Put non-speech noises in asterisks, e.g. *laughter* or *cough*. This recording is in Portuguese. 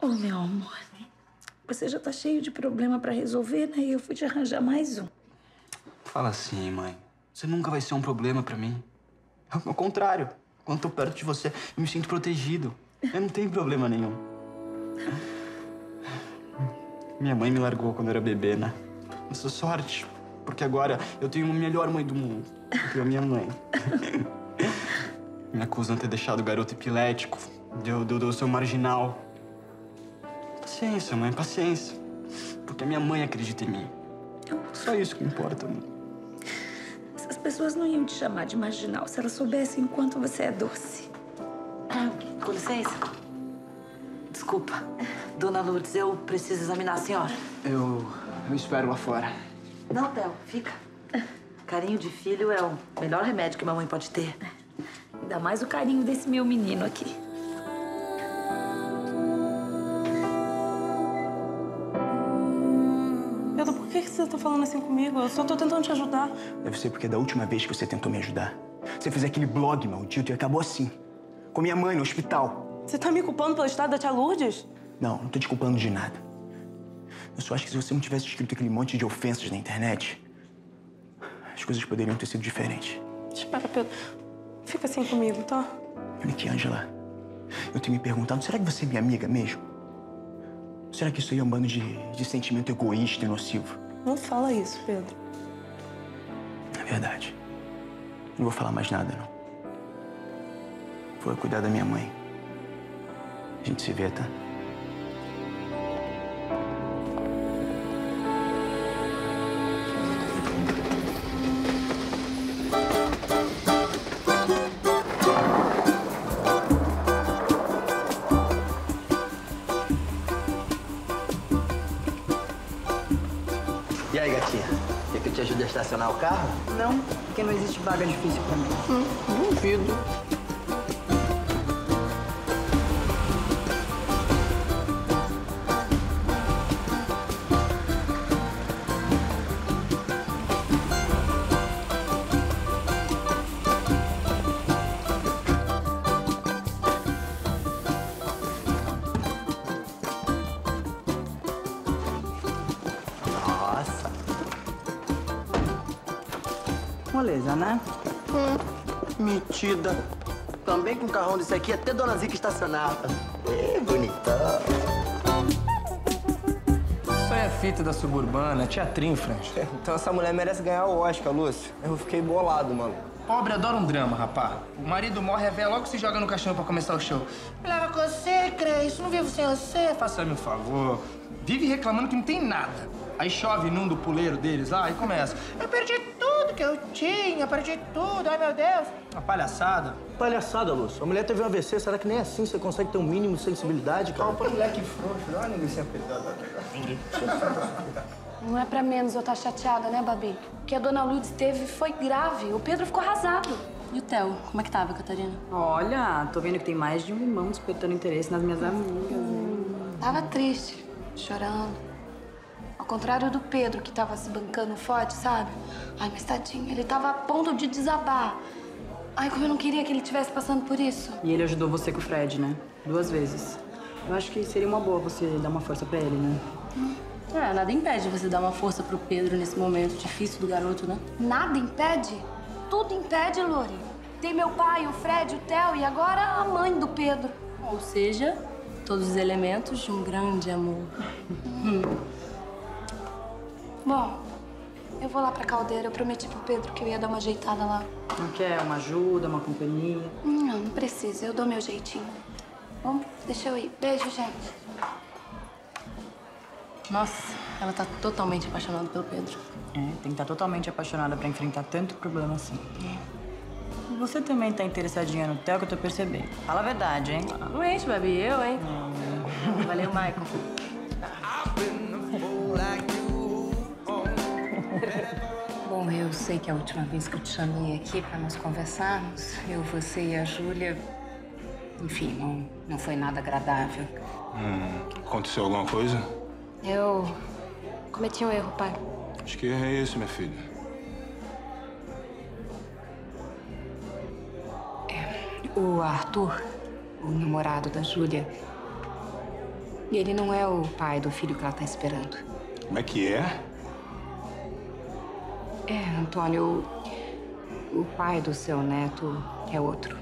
Ô, meu amor, você já tá cheio de problema pra resolver, né? E eu fui te arranjar mais um. Fala assim, mãe. Você nunca vai ser um problema pra mim. Ao contrário, quando tô perto de você, eu me sinto protegido. Eu não tenho problema nenhum. Minha mãe me largou quando eu era bebê, né? Mas sou sorte, porque agora eu tenho a melhor mãe do mundo. Eu tenho a minha mãe. *laughs* me acusam de ter deixado o garoto epilético, de eu, de eu- de eu ser um marginal. Paciência, mãe, paciência. Porque a minha mãe acredita em mim. Só isso que importa, mãe. Essas pessoas não iam te chamar de marginal se elas soubessem o quanto você é doce. Com licença. Desculpa. Dona Lourdes, eu preciso examinar a senhora. Eu. eu espero lá fora. Não, Theo, fica. Carinho de filho é o melhor remédio que mamãe pode ter. Ainda mais o carinho desse meu menino aqui. Que que você tá falando assim comigo? Eu só tô tentando te ajudar. Deve ser porque da última vez que você tentou me ajudar, você fez aquele blog maldito e acabou assim. Com minha mãe no hospital. Você tá me culpando pelo estado da tia Lourdes? Não, não tô te culpando de nada. Eu só acho que se você não tivesse escrito aquele monte de ofensas na internet, as coisas poderiam ter sido diferentes. Espera, Pedro. Fica assim comigo, tá? Olha aqui, Angela. Eu tenho me perguntado, será que você é minha amiga mesmo? Será que isso aí é um bando de, de sentimento egoísta e nocivo? Não fala isso, Pedro. É verdade. Não vou falar mais nada, não. Vou cuidar da minha mãe. A gente se vê, tá? E aí, gatinha? Quer que eu te ajude a estacionar o carro? Não, porque não existe vaga difícil pra mim. Duvido. Moleza, né? Metida. Também com um carrão desse aqui, até Dona Zica estacionava. Ê, bonitão. Isso aí é fita da suburbana, é teatrinho, Franz. Então essa mulher merece ganhar o Oscar, Lúcio. Eu fiquei bolado, mano. Pobre adora um drama, rapá. O marido morre, a véia logo se joga no caixão pra começar o show. Me leva com você, Cris. Não vivo sem você. Faça-me um favor. Vive reclamando que não tem nada. Aí chove num do puleiro deles lá e começa. Eu perdi tudo que eu tinha, perdi tudo. Ai, meu Deus. Uma palhaçada. Palhaçada, Lúcio. A mulher teve um AVC, será que nem assim você consegue ter um mínimo de sensibilidade, cara? Opa, moleque frouxo. Dá uma linguiça pesada. Não é pra menos eu estar chateada, né, Babi? O que a dona Lourdes teve foi grave. O Pedro ficou arrasado. E o Theo, como é que tava, Catarina? Olha, tô vendo que tem mais de um irmão despertando interesse nas minhas amigas. hein? Tava triste, chorando. Ao contrário do Pedro, que tava se bancando forte, sabe? Ai, mas tadinho, ele tava a ponto de desabar. Ai, como eu não queria que ele estivesse passando por isso. E ele ajudou você com o Fred, né? Duas vezes. Eu acho que seria uma boa você dar uma força pra ele, né? É, nada impede você dar uma força pro Pedro nesse momento difícil do garoto, né? Nada impede? Tudo impede, Lori. Tem meu pai, o Fred, o Theo e agora a mãe do Pedro. Ou seja, todos os elementos de um grande amor. *laughs* Bom, eu vou lá pra caldeira. Eu prometi pro Pedro que eu ia dar uma ajeitada lá. Não quer uma ajuda, uma companhia? Não, não precisa. Eu dou meu jeitinho. Bom, deixa eu ir. Beijo, gente. Nossa, ela tá totalmente apaixonada pelo Pedro. É, tem que estar totalmente apaixonada pra enfrentar tanto problema assim. E Você também tá interessadinha no Theo, que eu tô percebendo. Fala a verdade, hein? Ah, não enche, Babi, eu, hein? Valeu, Michael. Bom, eu sei que a última vez que eu te chamei aqui pra nós conversarmos, eu, você e a Júlia, enfim, não, não foi nada agradável. Hum, aconteceu alguma coisa? Eu cometi um erro, pai. Acho que é esse, minha filha. O Arthur, o namorado da Júlia, E ele não é o pai do filho que ela tá esperando. Como é que é? É, Antônio, o, pai do seu neto é outro.